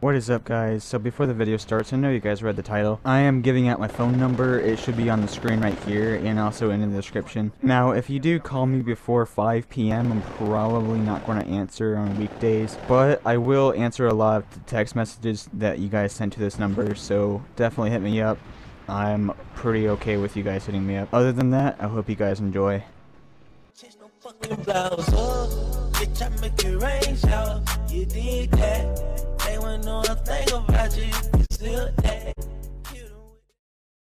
What is up guys? So before the video starts, I know you guys read the title. I am giving out my phone number. It should be on the screen right here and also in the description. Now, if you do call me before 5 p.m., I'm probably not going to answer on weekdays, but I will answer a lot of the text messages that you guys sent to this number, so definitely hit me up. I'm pretty okay with you guys hitting me up. Other than that, I hope you guys enjoy. Change no fucking blouse. Bitch, I make it rain shower. You did that. They wouldn't know a thing about you. You still that.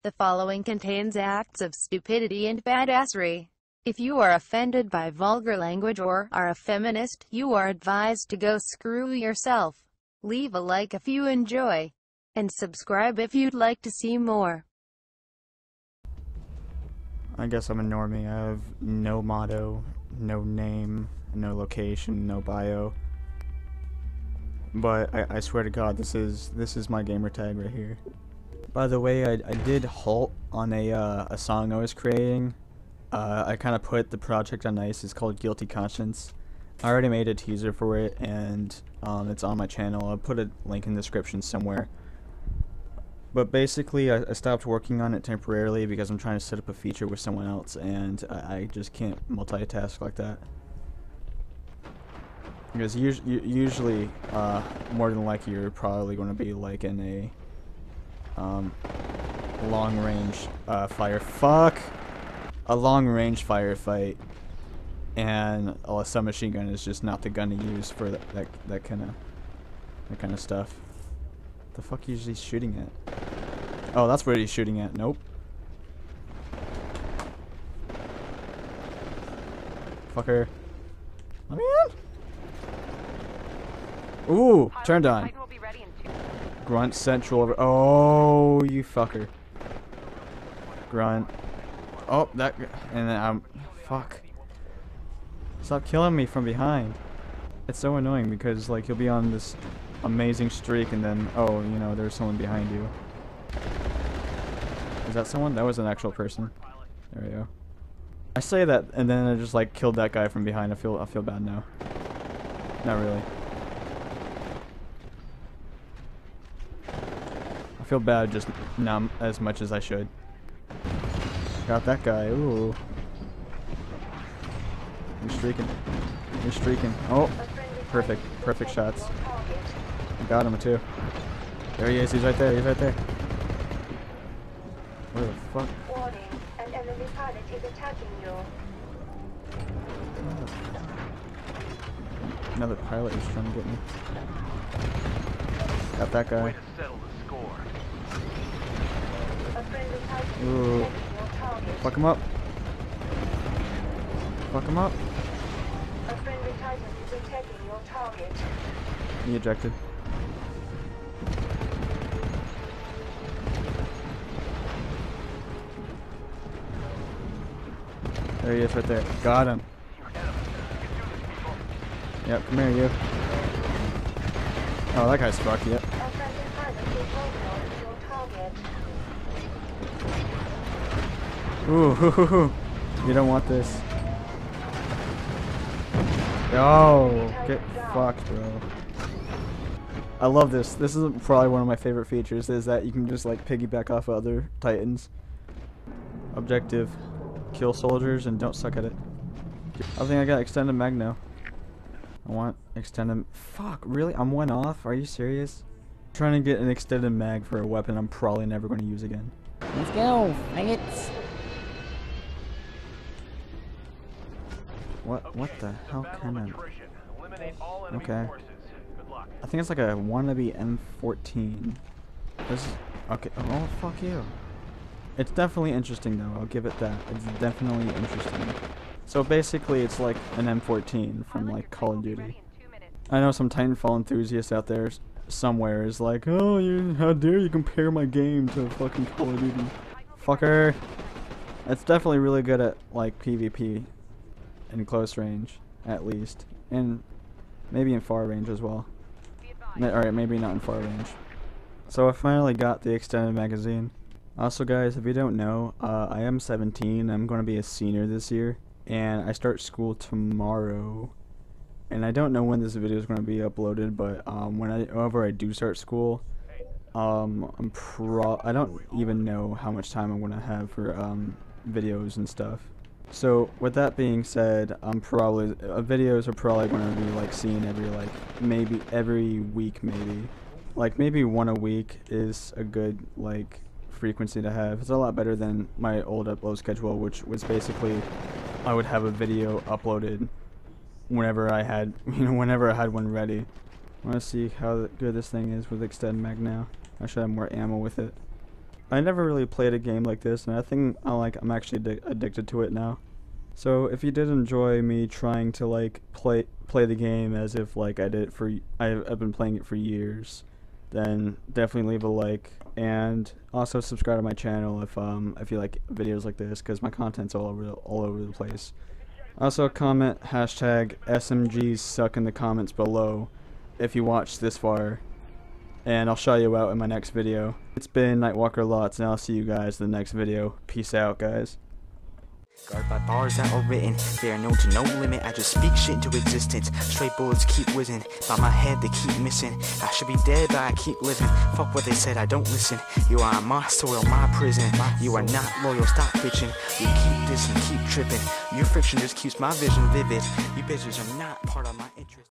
The following contains acts of stupidity and badassery. If you are offended by vulgar language or are a feminist, you are advised to go screw yourself. Leave a like if you enjoy. And subscribe if you'd like to see more. I guess I'm a normie. I have no motto, no name, no location, no bio. But I, I swear to God, this is this is my gamer tag right here. By the way, I, I did halt on a uh, a song I was creating. Uh, I kind of put the project on ice. It's called Guilty Conscience. I already made a teaser for it, and um, it's on my channel. I'll put a link in the description somewhere. But basically, I, I stopped working on it temporarily because I'm trying to set up a feature with someone else, and I, I just can't multitask like that. Because us- usually, uh, more than likely, you're probably going to be like in a um, long range uh, fire. Fuck! A long range firefight, and a submachine gun is just not the gun to use for that that, kind of that kind of stuff. The fuck is he shooting at? Oh, that's what he's shooting at. Nope. Fucker. Let me in. Ooh, turned on. Grunt Central. Over oh, you fucker. Grunt. Oh, that. And then I'm. Fuck. Stop killing me from behind. It's so annoying because, like, you'll be on this amazing streak and then, oh, you know, there's someone behind you. Is that someone? That was an actual person. There we go. I say that and then I just like killed that guy from behind. I feel I feel bad now. Not really. Feel bad just not as much as I should. Got that guy. Ooh. You're streaking. You're streaking. Oh, perfect. Perfect shots. Got him too. There he is. He's right there. He's right there. Where the fuck? Another pilot is trying to get me. Got that guy. A friendly pilot is Ooh. target. Fuck him up. Fuck him up. A friendly titan is attacking your target. He ejected. There he is right there. Got him. Yep, come here, you. Oh, that guy's fucked, yep. A friendly pilot is overloading your target. Ooh, hoo, hoo, hoo. you don't want this. Yo, get fucked, bro. I love this. This is probably one of my favorite features is that you can just like piggyback off other titans. Objective, kill soldiers and don't suck at it. I think I got extended mag now. I want extended. Fuck, really? I'm one off? Are you serious? trying to get an extended mag for a weapon I'm probably never going to use again. Let's go, faggots. What? What the hell kind of? Okay. I think it's like a wannabe M14. This is okay. Oh, oh fuck you. It's definitely interesting though. I'll give it that. It's definitely interesting. So basically, it's like an M14 from like Call of Duty. I know some Titanfall enthusiasts out there s- somewhere is like, oh, you, how dare you compare my game to fucking Call of Duty? Fucker. It's definitely really good at like PvP in close range, at least, and maybe in far range as well. Alright, maybe not in far range. So I finally got the extended magazine. Also, guys, if you don't know, uh, I am 17. I'm going to be a senior this year, and I start school tomorrow. And I don't know when this video is going to be uploaded, but um, when I, whenever I do start school, um, I'm pro. I don't even know how much time I'm going to have for um, videos and stuff. So with that being said, I'm probably uh, videos are probably going to be like seen every like maybe every week maybe, like maybe one a week is a good like frequency to have. It's a lot better than my old upload schedule, which was basically I would have a video uploaded whenever I had, you know, whenever I had one ready. I want to see how good this thing is with extend mag now. I should have more ammo with it. I never really played a game like this, and I think I like I'm actually addi addicted to it now. So if you did enjoy me trying to like play play the game as if like I did for I've, I've been playing it for years, then definitely leave a like and also subscribe to my channel if um if you like videos like this because my content's all over all over the place. Also comment hashtag SMGs suck in the comments below if you watched this far and I'll shout you out in my next video. It's been Nightwalker Lots, and I'll see you guys in the next video. Peace out, guys. Guarded by bars that are written, they are known to no limit. I just speak shit into existence. Straight bullets keep whizzing, by my head they keep missing. I should be dead, but I keep living. Fuck what they said, I don't listen. You are on my soil, my prison. You are not loyal, stop bitching. You keep dissing, keep tripping. Your friction just keeps my vision vivid. You bitches are not part of my interest.